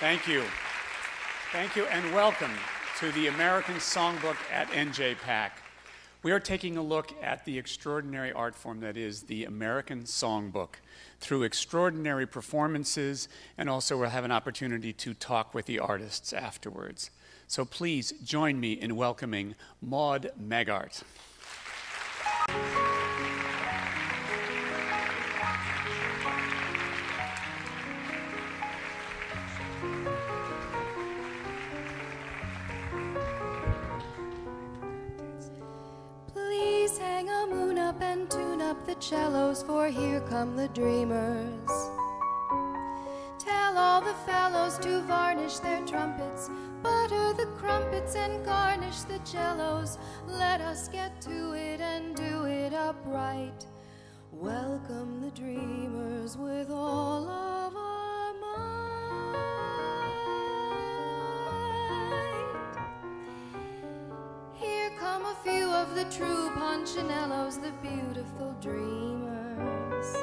Thank you. Thank you, and welcome to the American Songbook at NJPAC. We are taking a look at the extraordinary art form that is the American Songbook through extraordinary performances, and also we'll have an opportunity to talk with the artists afterwards. So please join me in welcoming Maude Maggart. Cellos, for here come the dreamers. Tell all the fellows to varnish their trumpets, butter the crumpets, and garnish the cellos. Let us get to it and do it upright. Welcome the dreamers with all of our Come a few of the true Punchinellos, the beautiful dreamers.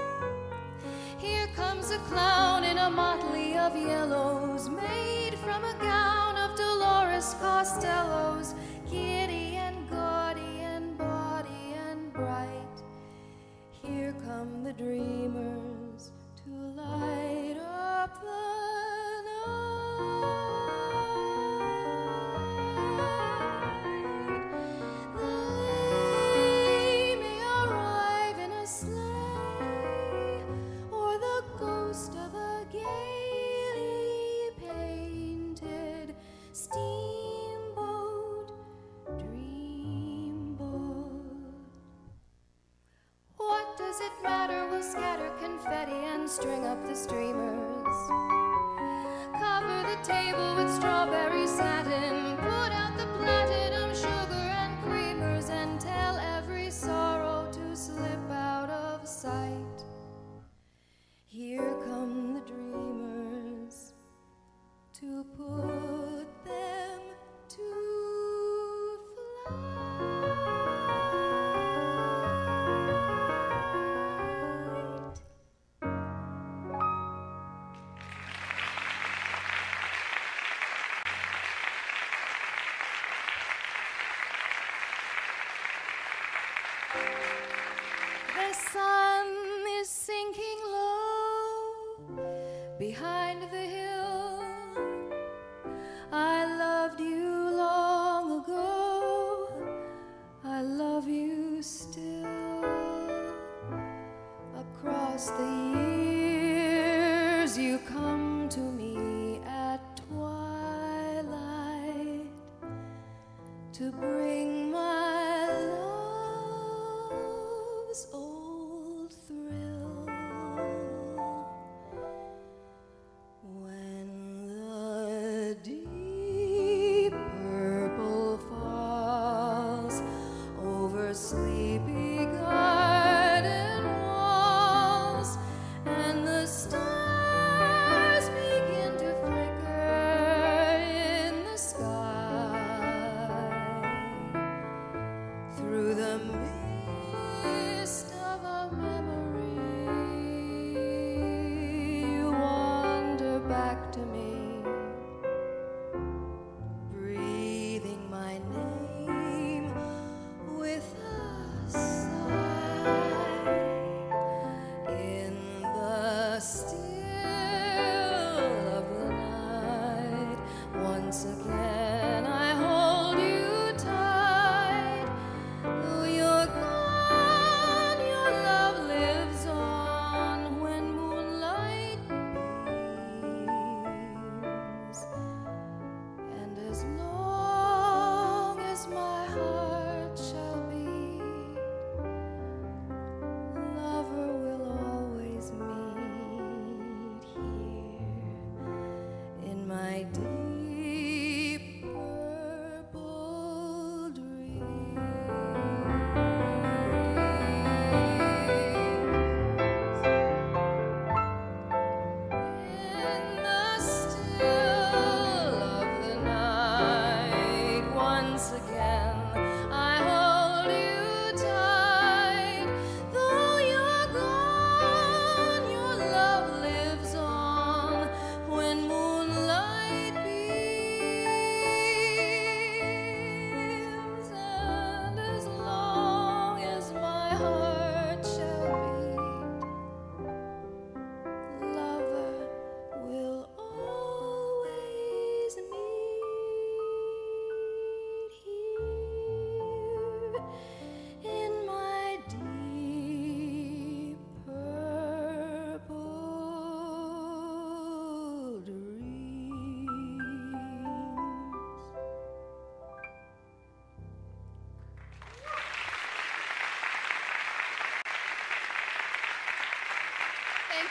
Here comes a clown in a motley of yellows, made from a gown of Dolores Costello's, giddy and gaudy and bawdy and bright. Here come the dreamers to light up the night. Across the years, you come to me at twilight to bring my love's old thrill. When the deep purple falls over sleepy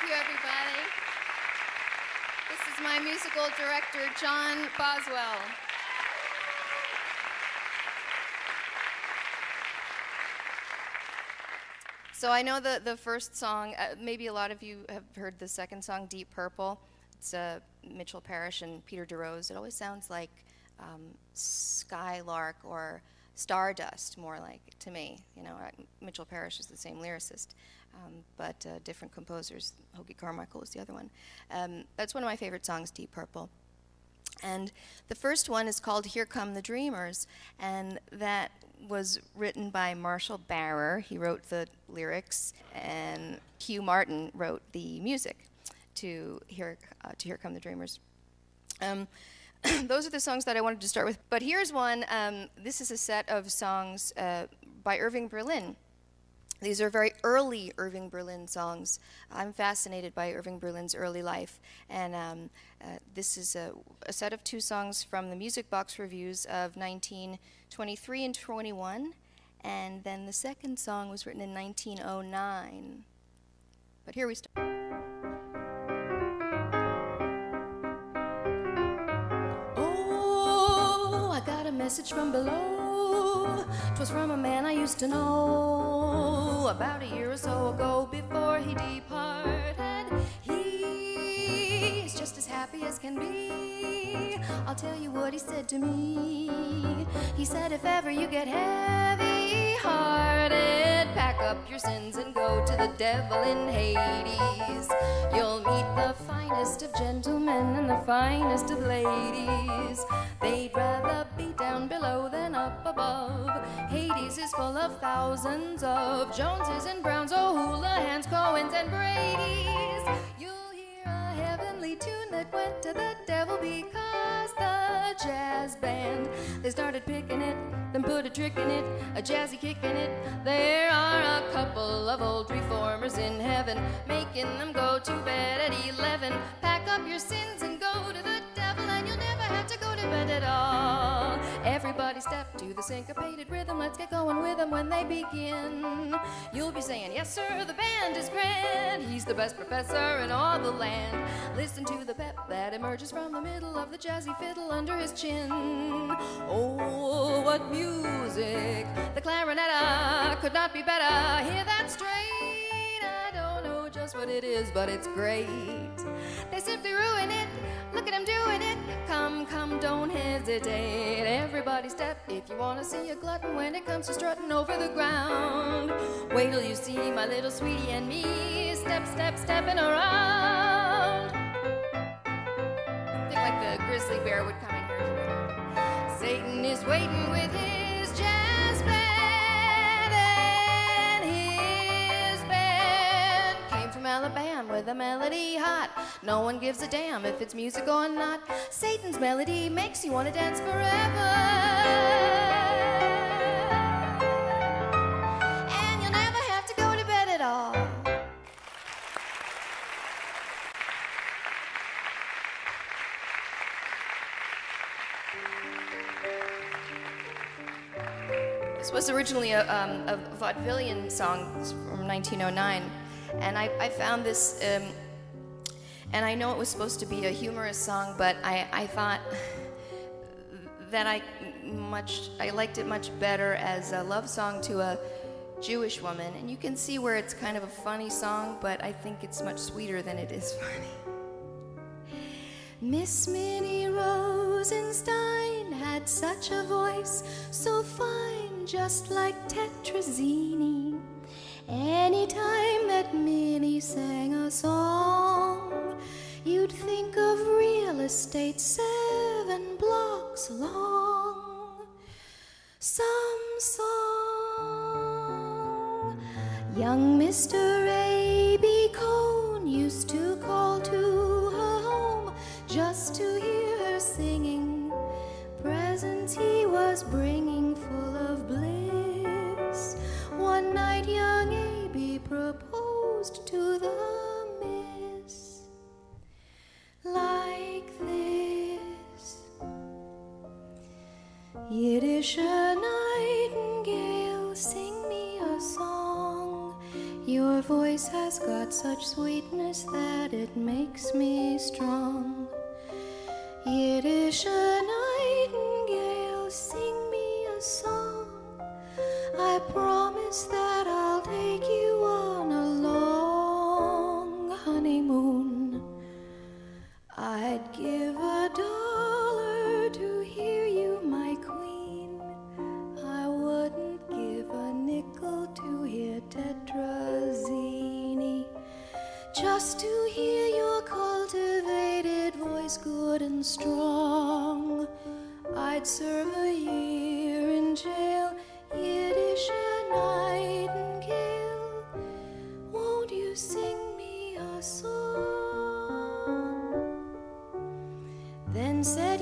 you, everybody. This is my musical director, John Boswell. So I know the, the first song, uh, maybe a lot of you have heard the second song, Deep Purple. It's uh, Mitchell Parish and Peter DeRose. It always sounds like um, Skylark or Stardust, more like to me. You know, Mitchell Parish is the same lyricist, um, but uh, different composers. Hoagy Carmichael was the other one. Um, that's one of my favorite songs, Deep Purple. And the first one is called Here Come the Dreamers, and that was written by Marshall Barer. He wrote the lyrics, and Hugh Martin wrote the music to Here, uh, to Here Come the Dreamers. Um, those are the songs that I wanted to start with. But here's one. Um, this is a set of songs uh, by Irving Berlin. These are very early Irving Berlin songs. I'm fascinated by Irving Berlin's early life. And um, uh, this is a, a, set of two songs from the Music Box Revues of 1923 and 21. And then the second song was written in 1909. But here we start. Oh, I got a message from below. Twas from a man I used to know Oh, about a year or so ago before he departed. He's just as happy as can be. I'll tell you what he said to me. He said, If ever you get heavy hearted, pack up your sins and go to the devil in Hades. You'll meet the finest of gentlemen and the finest of ladies. They'd rather be down below than up above. Hades is full of thousands of Joneses and Browns, O'Houlihan's, Cohens, and Brady's. You'll hear a heavenly tune that went to the devil because the jazz band they started picking it, then put a trick in it, a jazzy kick in it. There are a couple of old reformers in heaven, making them go to bed at 11. Pack up your sins and go to the at all. Everybody step to the syncopated rhythm. Let's get going with them when they begin. You'll be saying, Yes, sir, the band is grand. He's the best professor in all the land. Listen to the pep that emerges from the middle of the jazzy fiddle under his chin. Oh, what music! The clarinetta could not be better. Hear that strain? I don't know just what it is, but it's great. They hesitate. Everybody step if you want to see a glutton when it comes to strutting over the ground. Wait till you see my little sweetie and me step, step, stepping around. Think like the grizzly bear would come in here. Satan is waiting with his with a melody hot. No one gives a damn if it's music or not. Satan's melody makes you want to dance forever. And you'll never have to go to bed at all. This was originally a, um, a vaudevillian song from 1909, and I, I found this, um, and I know it was supposed to be a humorous song, but I, I thought that I much I liked it much better as a love song to a Jewish woman, and you can see where it's kind of a funny song, but I think it's much sweeter than it is funny. Miss Minnie Rosenstein had such a voice, so fine, just like Tetrazzini. Anytime that Minnie sang a song, you'd think of real estate seven blocks long. Some song. Young Mr. A.B. Nightingale, sing me a song. Your voice has got such sweetness that it makes me strong. Yiddish Just to hear your cultivated voice, good and strong. I'd serve a year in jail, Yiddisha nightingale. Won't you sing me a song? Then said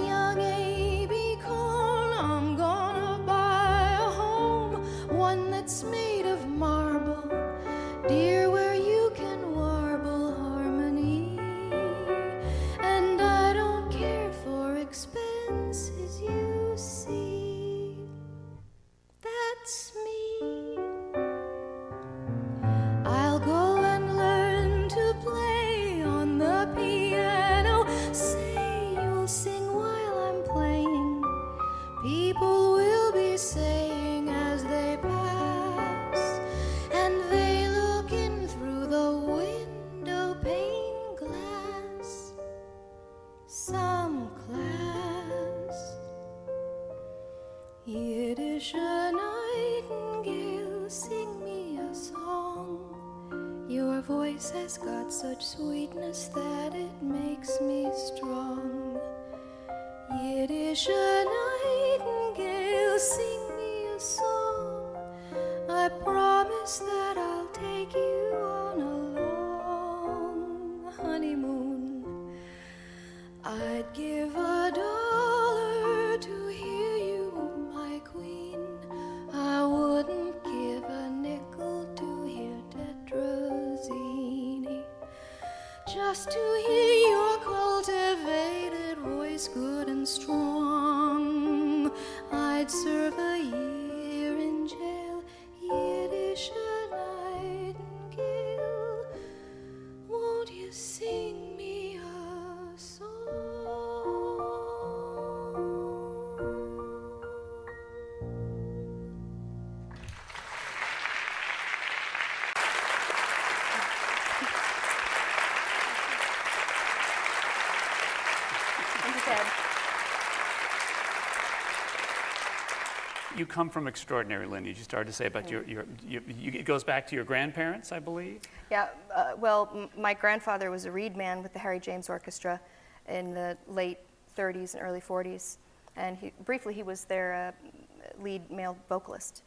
You come from extraordinary lineage. You started to say about your, your, your you, it goes back to your grandparents, I believe. Yeah, uh, well, m- my grandfather was a reed man with the Harry James Orchestra in the late 30s and early 40s. And he, briefly, he was their uh, lead male vocalist.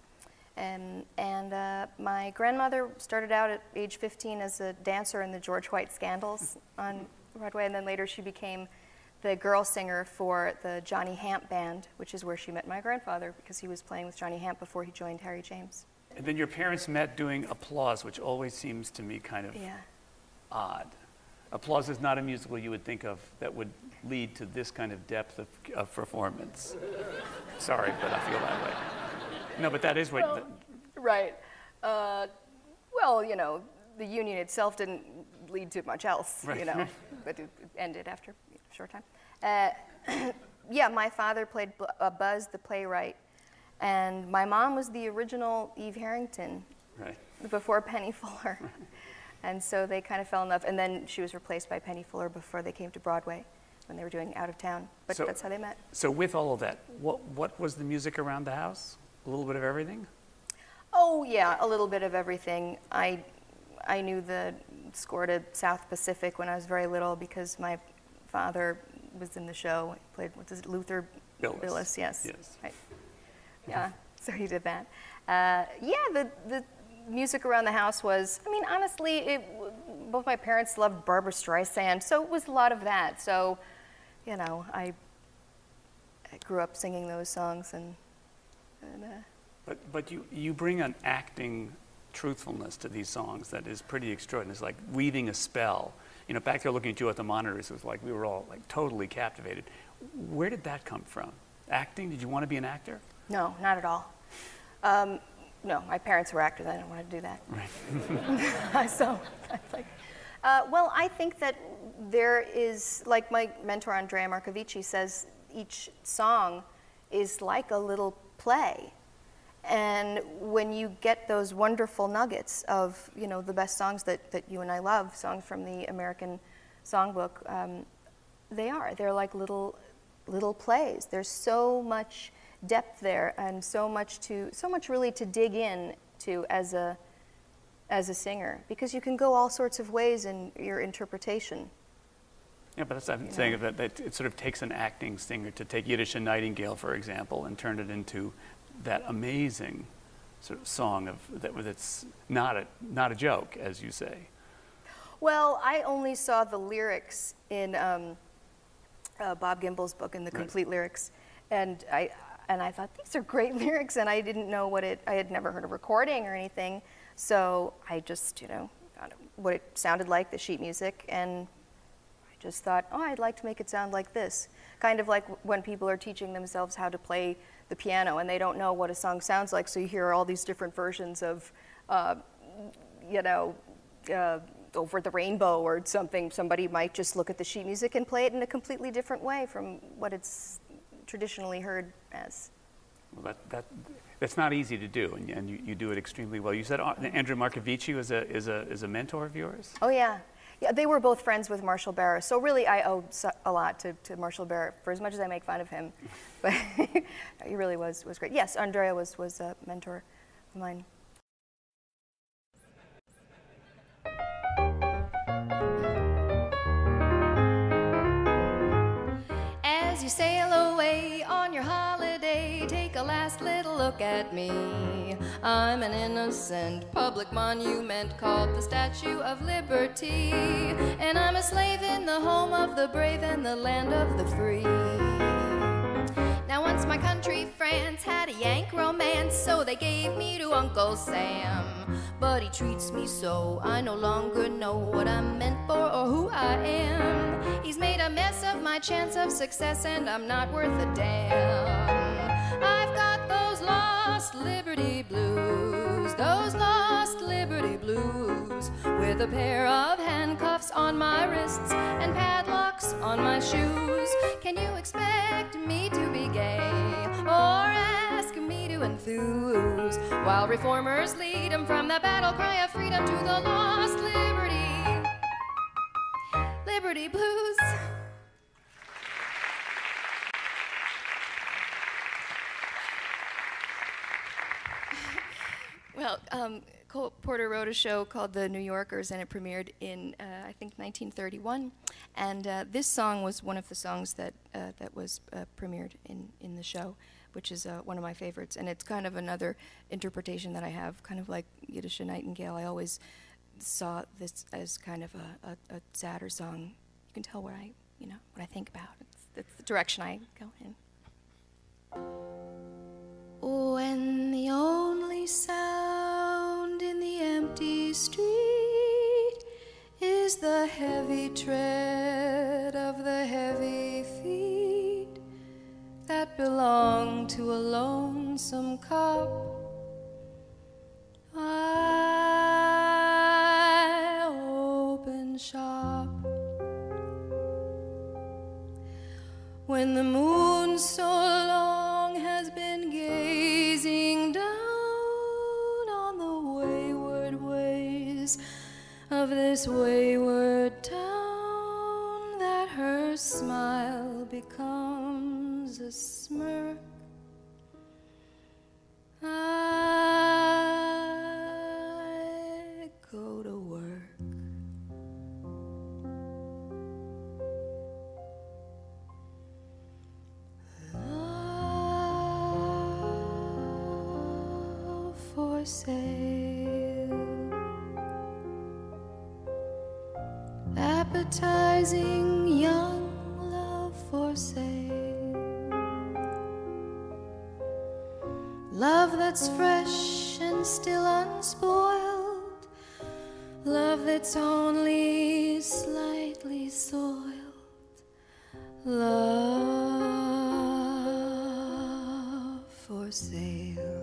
And, and uh, my grandmother started out at age 15 as a dancer in the George White Scandals on Broadway, and then later she became the girl singer for the Johnny Hamp Band, which is where she met my grandfather because he was playing with Johnny Hamp before he joined Harry James. And then your parents met doing applause, which always seems to me kind of Yeah. odd. Applause is not a musical you would think of that would lead to this kind of depth of, of performance. Sorry, but I feel that way. No, but that is what. Well, right. Uh, well, you know, the union itself didn't lead to much else, Right. you know, but it ended after a short time. Uh, yeah, my father played uh, Buzz the playwright, and my mom was the original Eve Harrington right. before Penny Fuller. and so they kind of fell in love, and then she was replaced by Penny Fuller before they came to Broadway when they were doing Out of Town. But So- that's how they met. So with all of that, what, what was the music around the house? A little bit of everything? Oh yeah, a little bit of everything. I I knew the score to South Pacific when I was very little because my father was in the show. He played what is it, Luther Billis. yes. Yes. Right. Yeah, so he did that. Uh, yeah, the the music around the house was. I mean, honestly, it, both my parents loved Barbra Streisand, so it was a lot of that. So, you know, I, I grew up singing those songs and. and uh, But, but you, you bring an acting truthfulness to these songs that is pretty extraordinary. It's like weaving a spell. You know, back there looking at you at the monitors, it was like we were all like totally captivated. Where did that come from? Acting? Did you want to be an actor? No, not at all. Um, no, my parents were actors. I didn't want to do that. Right. so, like, Uh, well, I think that there is, like my mentor Andrea Marcovicci says, each song is like a little play. And when you get those wonderful nuggets of, you know, the best songs that, that you and I love, songs from the American Songbook, um, they are. They're like little, little plays. There's so much depth there and so much to, so much really to dig in to as a, as a singer because you can go all sorts of ways in your interpretation. Yeah, but that's, I'm saying that, that it sort of takes an acting singer to take Yiddisha Nightingale, for example, and turn it into that amazing sort of song of that that's not a not a joke, as you say. Well, I only saw the lyrics in um, uh, Bob Kimball's book in the Right. complete lyrics, and I and I thought these are great lyrics, and I didn't know what it. I had never heard a recording or anything, so I just you know found what it sounded like, the sheet music, and I just thought, oh, I'd like to make it sound like this. Kind of like when people are teaching themselves how to play the piano and they don't know what a song sounds like, so you hear all these different versions of, uh, you know, uh, over the rainbow or something. Somebody might just look at the sheet music and play it in a completely different way from what it's traditionally heard as. Well, that, that, that's not easy to do, and, and you, you do it extremely well. You said uh, Andrea Marcovicci is a, is, a, is a mentor of yours? Oh yeah, yeah. They were both friends with Marshall Barer, so really I owe a lot to, to Marshall Barer for as much as I make fun of him, but he really was was great. Yes, Andrea was was a mentor of mine. Take a last little look at me. I'm an innocent public monument called the Statue of Liberty. And I'm a slave in the home of the brave and the land of the free. Now, once my country, France, had a Yank romance, so they gave me to Uncle Sam. But he treats me so, I no longer know what I'm meant for or who I am. He's made a mess of my chance of success, and I'm not worth a damn. Liberty blues, those lost liberty blues, with a pair of handcuffs on my wrists and padlocks on my shoes. Can you expect me to be gay or ask me to enthuse while reformers lead 'em from the battle cry of freedom to the lost liberty? Liberty blues. Well, um, Cole Porter wrote a show called The New Yorkers, and it premiered in, uh, I think, 1931. And uh, this song was one of the songs that uh, that was uh, premiered in, in the show, which is uh, one of my favorites. And it's kind of another interpretation that I have, kind of like Yiddish Nightingale. I always saw this as kind of a, a, a sadder song. You can tell what I, you know, what I think about. It's, it's the direction I go in. When the only sound in the empty street is the heavy tread of the heavy feet that belong to a lonesome cop. I open shop when the moon so long of this wayward town that her smile becomes a smirk. I Appetizing young love for sale. Love that's fresh and still unspoiled. Love that's only slightly soiled. Love for sale.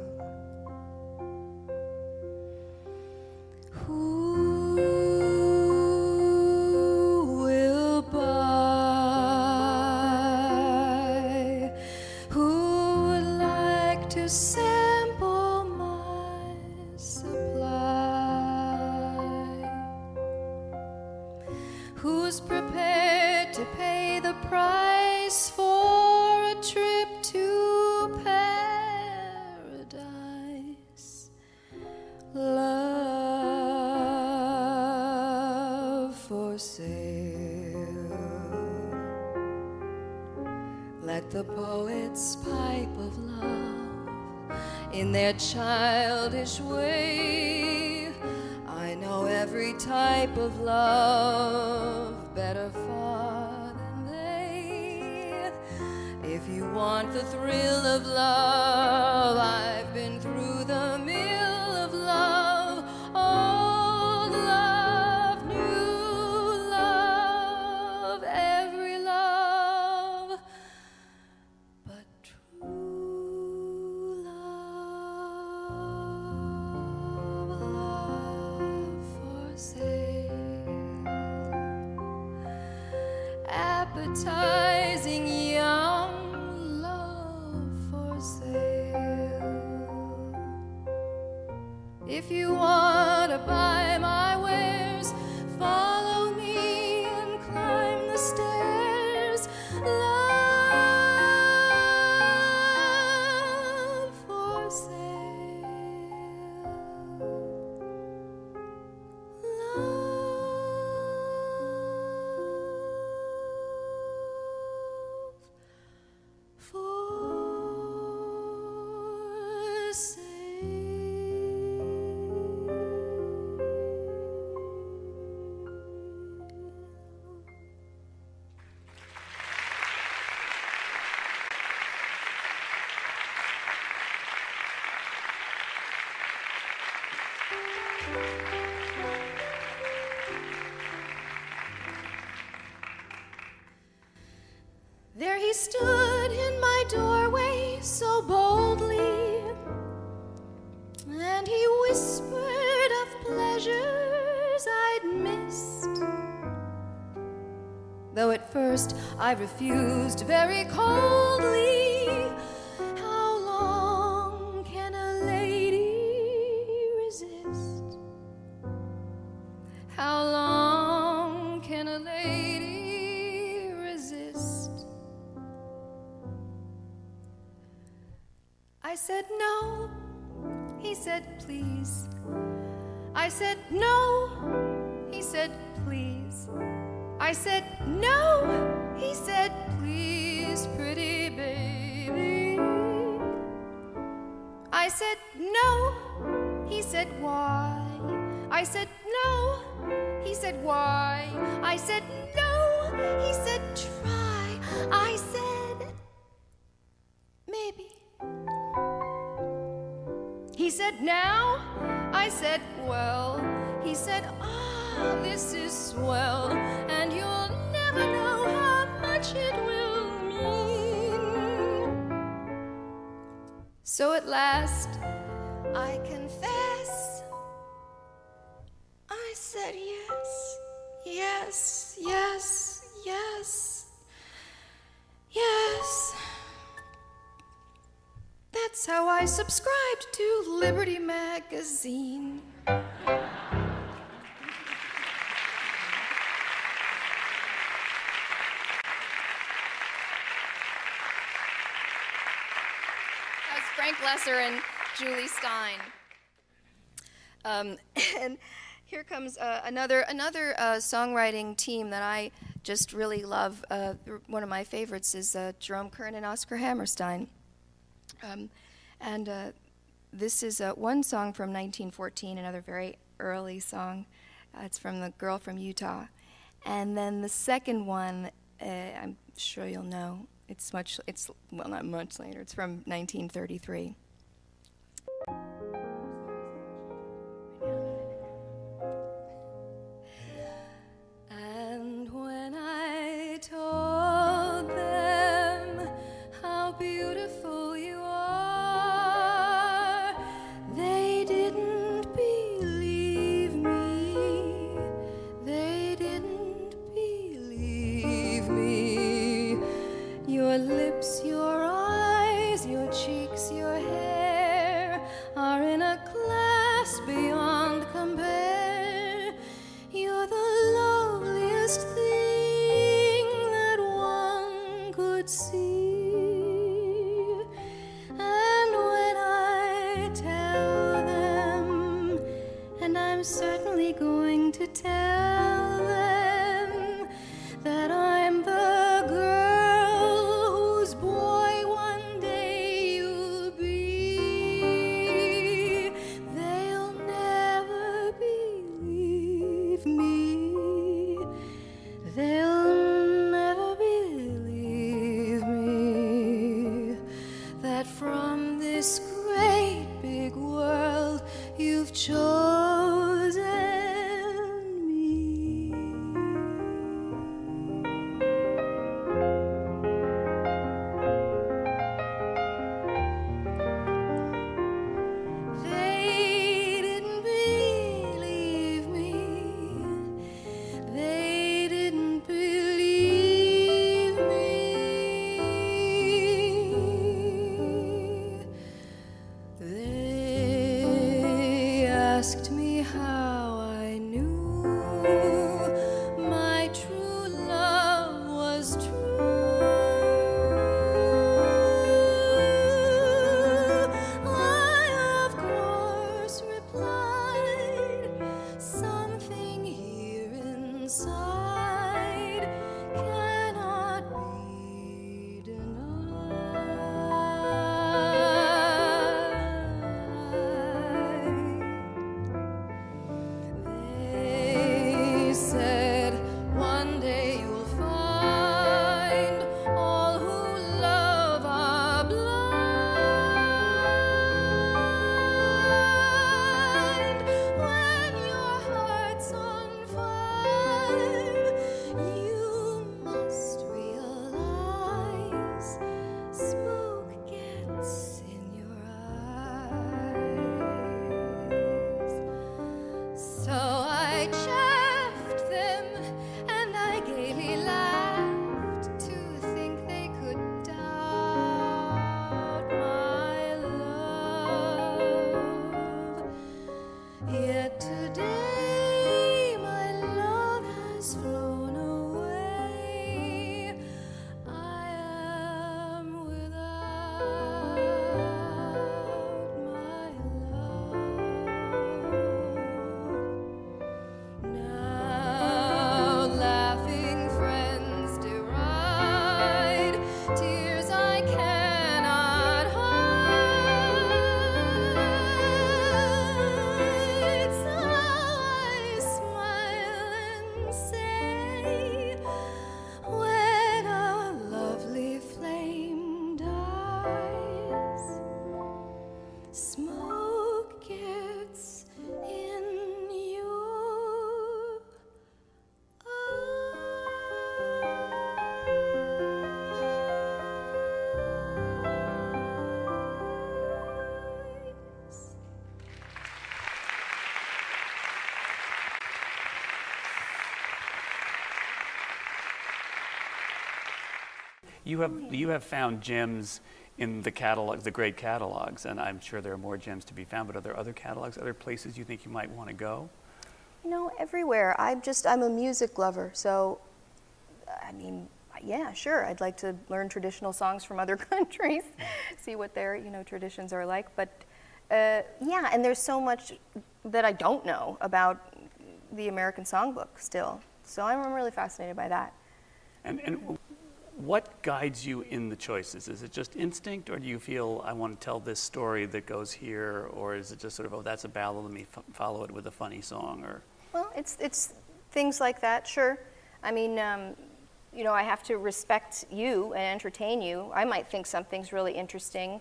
Childish way. If you want to buy my wares, I refused very coldly, how long can a lady resist? How long can a lady resist? I said no. He said please. I said no. He said please. I said I said no. He said why? I said no. He said why? I said no. He said try. I said maybe. He said now. I said well. He said ah, this is swell, and you'll never know how much it will So at last, I confess, I said yes, yes, yes, yes, yes. That's how I subscribed to Liberty Magazine. Loesser and Jule Styne. Um, and here comes uh, another another uh, songwriting team that I just really love. Uh, one of my favorites is uh, Jerome Kern and Oscar Hammerstein. Um, and uh, this is uh, one song from 1914, another very early song. It's from the girl from Utah. And then the second one, I'm sure you'll know. It's much. It's well, not much later. It's from 1933. You have, you have found gems in the catalogs, the great catalogs, and I'm sure there are more gems to be found, but are there other catalogs, other places you think you might want to go? You know, everywhere. I'm just, I'm a music lover. So, I mean, yeah, sure. I'd like to learn traditional songs from other countries, see what their, you know, traditions are like. But, uh, yeah, and there's so much that I don't know about the American Songbook still. So I'm really fascinated by that. And, and what guides you in the choices? Is it just instinct, or do you feel I want to tell this story that goes here, or is it just sort of oh that's a ballad, let me follow it with a funny song, or Well, it's it's things like that, sure. I mean, um, you know, I have to respect you and entertain you. I might think something's really interesting,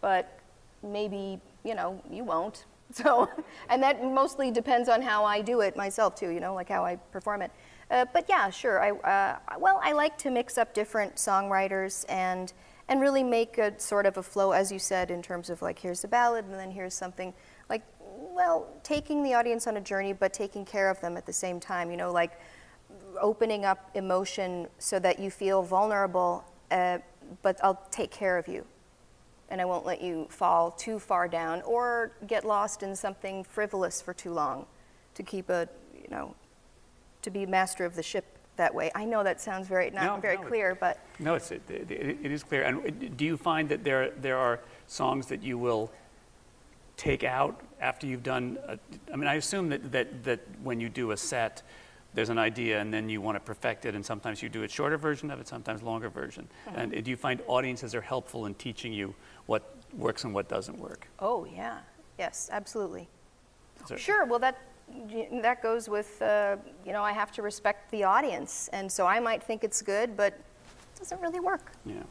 but maybe you know you won't. So, and that mostly depends on how I do it myself too. You know, like how I perform it. Uh, but yeah, sure. I uh, well, I like to mix up different songwriters and and really make a sort of a flow, as you said, in terms of like here's a ballad and then here's something like well, taking the audience on a journey, but taking care of them at the same time. You know, like opening up emotion so that you feel vulnerable, uh, but I'll take care of you. And I won't let you fall too far down or get lost in something frivolous for too long to keep a, you know, to be master of the ship that way. I know that sounds very not No, very no, clear, but No, it's, it, it, it is clear. And uh, do you find that there, there are songs that you will take out after you've done, a, I mean, I assume that, that, that when you do a set, there's an idea and then you want to perfect it, and sometimes you do a shorter version of it, sometimes longer version. And uh, do you find audiences are helpful in teaching you what works and what doesn't work? oh yeah, yes, absolutely. So- Sure. Well, that that goes with uh, you know I have to respect the audience, and so I might think it's good, but it doesn't really work. Yeah.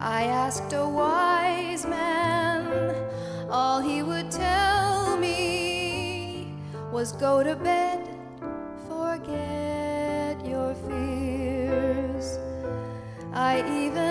I asked a wise man, all he would tell me was go to bed, forget your fears. I even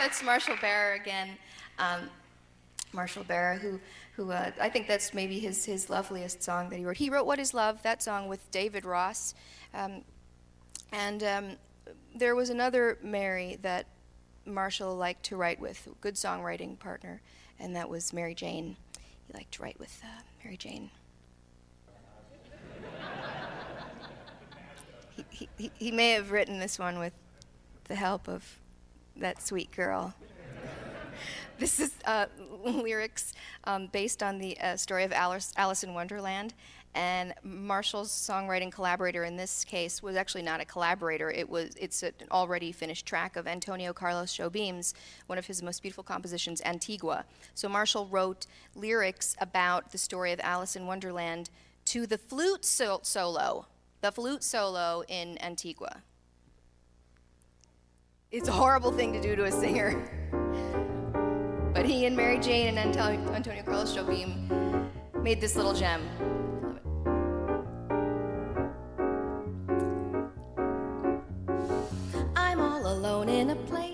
That's Marshall Barer again. Um, Marshall Barer, who, who uh, I think that's maybe his, his loveliest song that he wrote. He wrote What Is Love, that song with David Ross. Um, and um, there was another Mary that Marshall liked to write with, good songwriting partner, and that was Mary Jane. He liked to write with uh, Mary Jane. he- he, he may have written this one with the help of that sweet girl. This is uh, lyrics um, based on the uh, story of Alice, Alice in Wonderland. And Marshall's songwriting collaborator in this case was actually not a collaborator. It was it's an already finished track of Antonio Carlos Jobim's one of his most beautiful compositions, Antigua. So Marshall wrote lyrics about the story of Alice in Wonderland to the flute sol- solo, the flute solo in Antigua. It's a horrible thing to do to a singer. But he and Mary Jane and Antonio, Carlos Jobim made this little gem.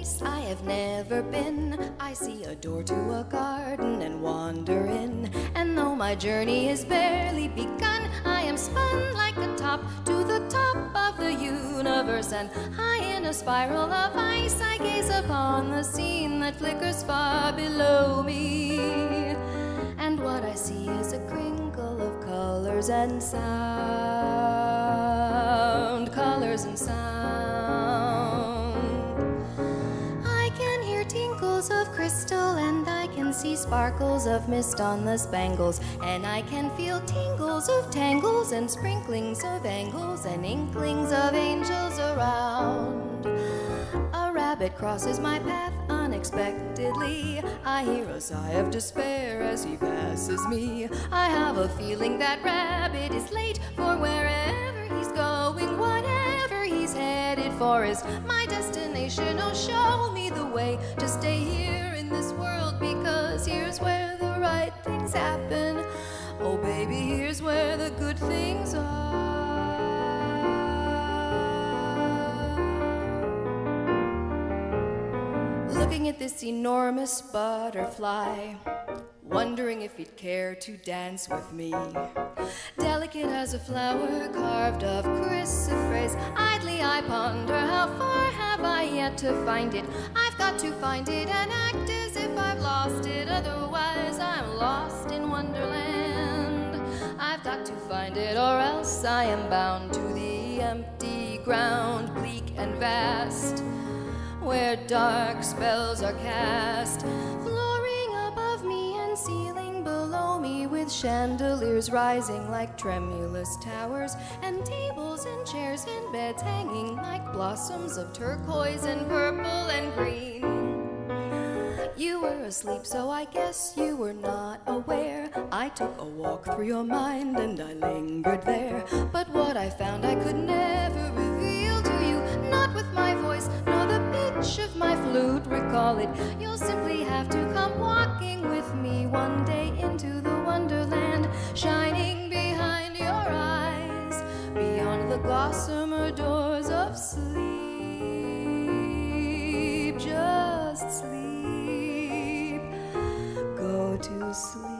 Place I have never been. I see a door to a garden and wander in. And though my journey is barely begun, I am spun like a top to the top of the universe. And high in a spiral of ice, I gaze upon the scene that flickers far below me. And what I see is a crinkle of colors and sound. Colors and sound. Crystal and I can see sparkles of mist on the spangles. And I can feel tingles of tangles and sprinklings of angles and inklings of angels around. A rabbit crosses my path unexpectedly. I hear a sigh of despair as he passes me. I have a feeling that Rabbit is late for wherever he's going, whatever he's headed for is my destination. Oh, show me the way to stay here in this world because here's where the right things happen. Oh, baby, here's where the good things are. Looking at this enormous butterfly, wondering if he'd care to dance with me. Delicate as a flower carved of chrysoprase, idly I ponder how far have I yet to find it. I've got to find it and act as if I've lost it, otherwise I'm lost in wonderland. I've got to find it, or else I am bound to the empty ground, bleak and vast, where dark spells are cast, below me, with chandeliers rising like tremulous towers, and tables and chairs and beds hanging like blossoms of turquoise and purple and green. You were asleep, so I guess you were not aware. I took a walk through your mind and I lingered there. But what I found I could never reveal not with my voice, nor the pitch of my flute. Recall it, you'll simply have to come walking with me one day into the wonderland, shining behind your eyes, beyond the gossamer doors of sleep. Just sleep go to sleep.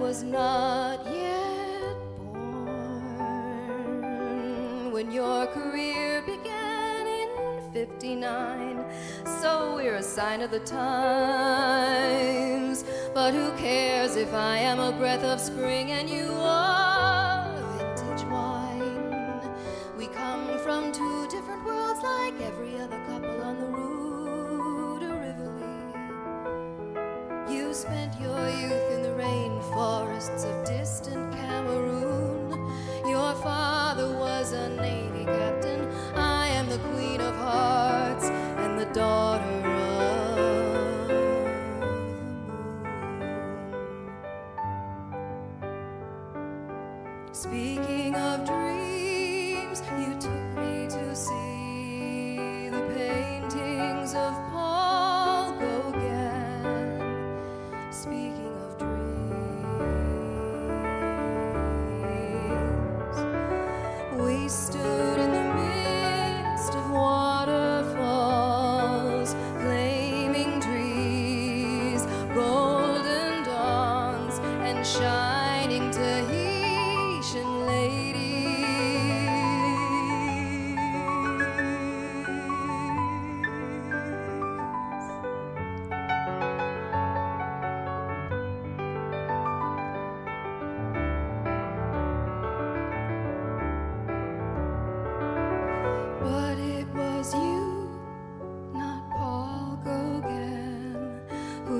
Was not yet born when your career began in 59. So we're a sign of the times. But who cares if I am a breath of spring and you are vintage wine? We come from two different worlds like every other couple on the route to Rivoli. You spent your youth in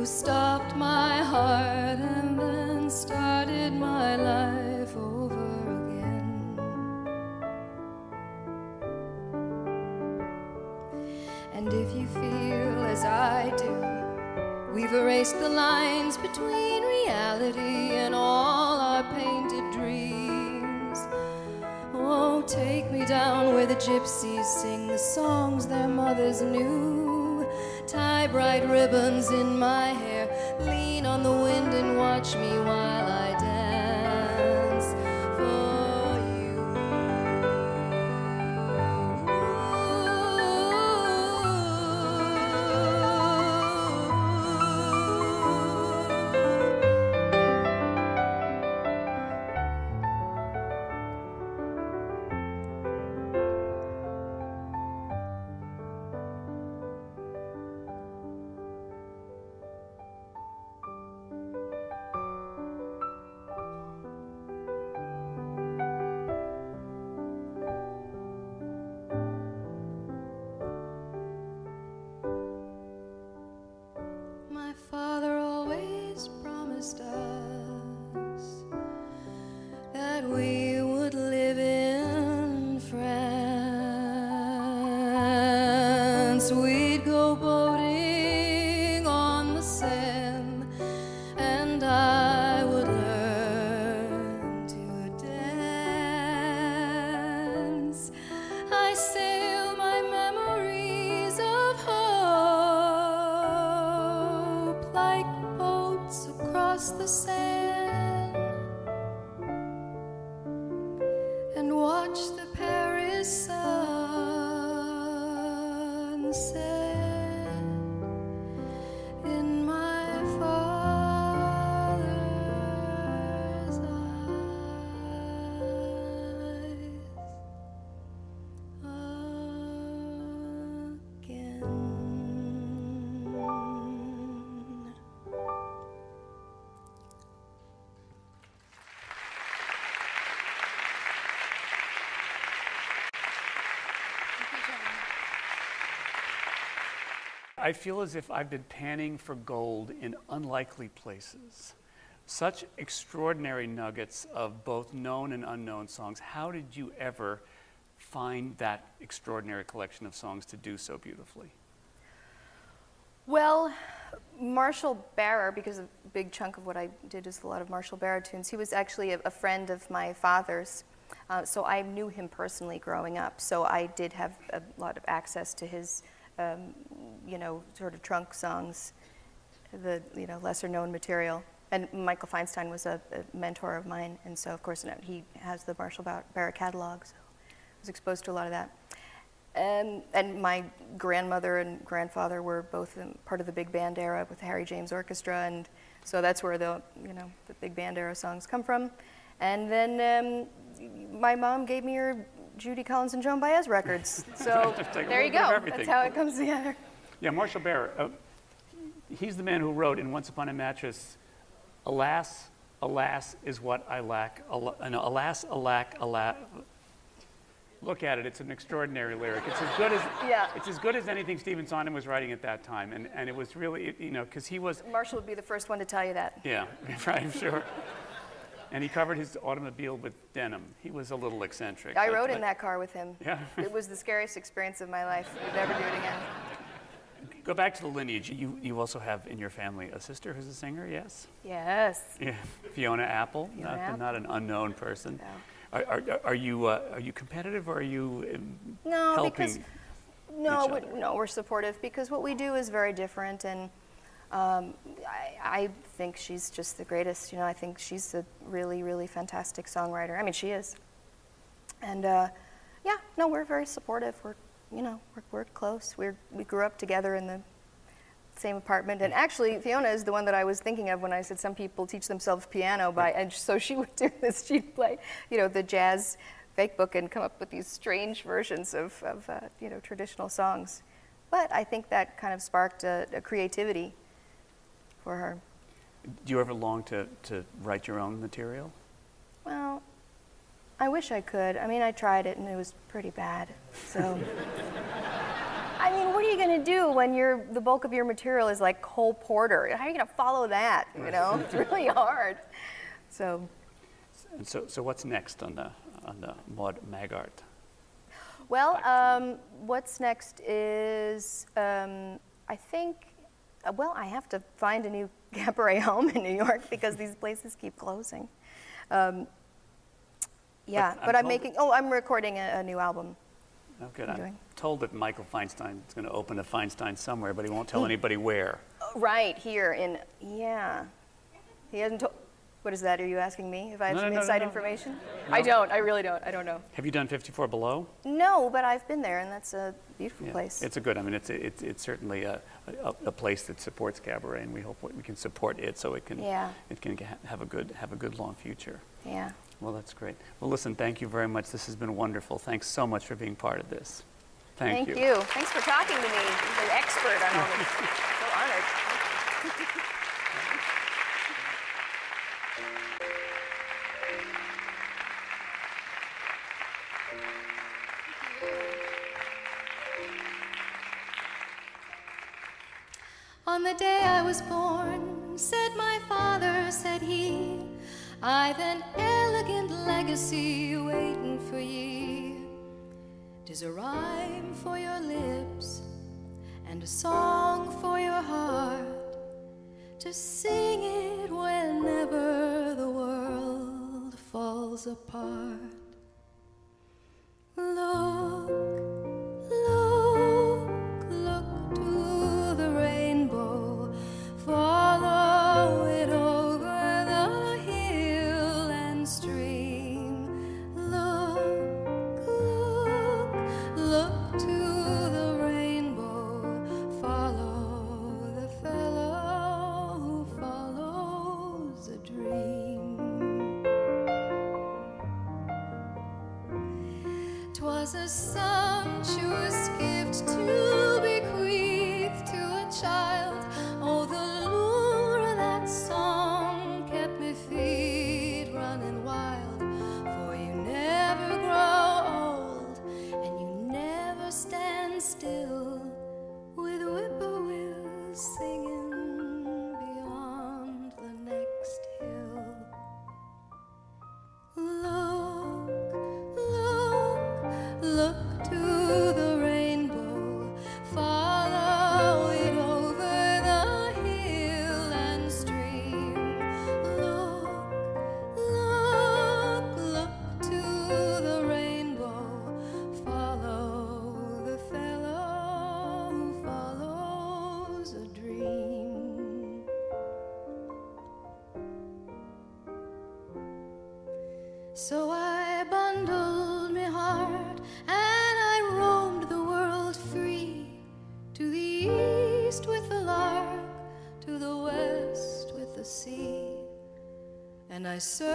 who stopped my heart and then started my life over again. And if you feel as I do, we've erased the lines between reality and all our painted dreams. Oh, take me down where the gypsies sing the songs their mothers knew. Bright ribbons in my hair, lean on the wind and watch me while I feel as if I've been panning for gold in unlikely places. Such extraordinary nuggets of both known and unknown songs. How did you ever find that extraordinary collection of songs to do so beautifully? Well, Marshall Barer, because a big chunk of what I did is a lot of Marshall Barer tunes, he was actually a, a friend of my father's. Uh, so I knew him personally growing up. So I did have a lot of access to his, um, you know, sort of trunk songs, the you know lesser known material. And Michael Feinstein was a, a mentor of mine, and so of course you know, he has the Marshall Bar- Barer catalog. So I was exposed to a lot of that. and, and my grandmother and grandfather were both part of the big band era with the Harry James Orchestra, and so that's where the you know the big band era songs come from. And then um, my mom gave me her Judy Collins and Joan Baez records. So Just take a there you little bit of go. That's how it comes together. Yeah, Marshall Barer, uh, he's the man who wrote in Once Upon a Mattress, Alas, alas is what I lack. Al- no, alas, alack, alas. Look at it, it's an extraordinary lyric. It's as good as, Yeah. it's as good as anything Stephen Sondheim was writing at that time. And, and it was really, you know, because he was, Marshall would be the first one to tell you that. yeah, I'm sure. And he covered his automobile with denim. He was a little eccentric. I but- rode in that car with him. Yeah. it was the scariest experience of my life. We'd never do it again. Go back to the lineage. You, you also have in your family a sister who's a singer, yes? Yes. Yeah, Fiona Apple, Fiona not, Apple. not an unknown person. No. Are, are, are you uh, are you competitive or are you um, No, helping? because no, we, no, we're supportive because what we do is very different, and um, I, I think she's just the greatest. You know, I think she's a really, really fantastic songwriter. I mean, she is. And uh, yeah, no, we're very supportive. We're, you know, we're, we're close. We're we grew up together in the same apartment. And actually, Fiona is the one that I was thinking of when I said some people teach themselves piano by, and so she would do this. She'd play, you know, the jazz fake book and come up with these strange versions of, of uh, you know, traditional songs. But I think that kind of sparked a, a creativity for her. Do you ever long to, to write your own material? Well, I wish I could. I mean, I tried it and it was pretty bad. So, I mean, what are you going to do when your the bulk of your material is like Cole Porter? How are you going to follow that? You know, it's really hard. So, And so, so what's next on the on the Maude Maggart? well, um, what's next is um, I think. Uh, well, I have to find a new cabaret home in New York because these places keep closing. Um, yeah, I'm but I'm making. Oh, I'm recording a, a new album. Oh, good. I'm I'm told that Michael Feinstein is going to open a Feinstein somewhere, but he won't tell anybody where. Uh, right here in yeah. He hasn't told. What is that? Are you asking me if I have No, some no, inside no. information? I don't. I really don't. I don't know. Have you done 54 Below? No, but I've been there, and that's a beautiful Yeah, place. It's a good. I mean, it's it's, it's certainly a, a, a place that supports cabaret, and we hope we can support it so it can Yeah. it can ha- have a good have a good long future. yeah. Well, that's great. Well, listen, thank you very much. This has been wonderful. Thanks so much for being part of this. Thank, Thank you. Thanks for talking to me. You're an expert on all this. so honored. On the day I was born, said my father, said he, I've an elegant legacy waiting for ye. Tis a rhyme for your lips and a song for your heart to sing it whenever the world falls apart. Look, so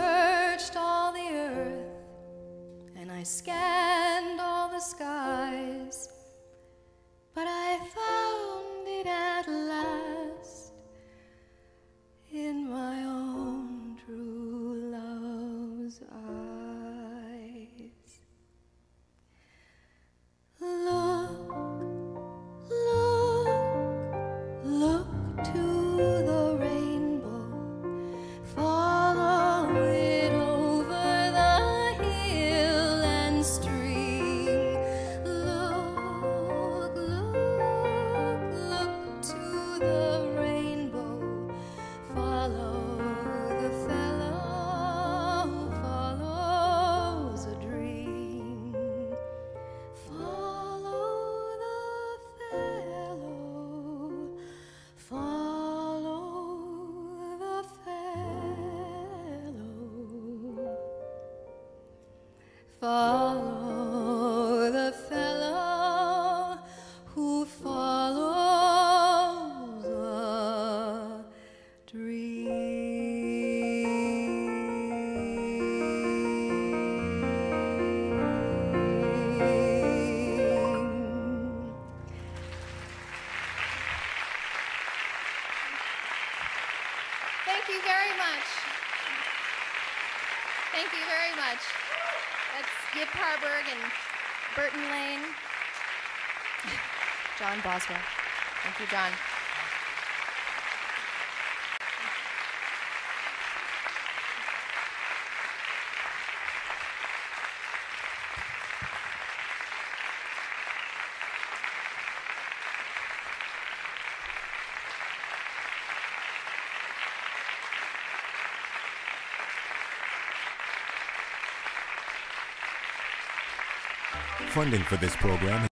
Harburg and Burton Lane. John Boswell. Thank you, John. Funding for this program.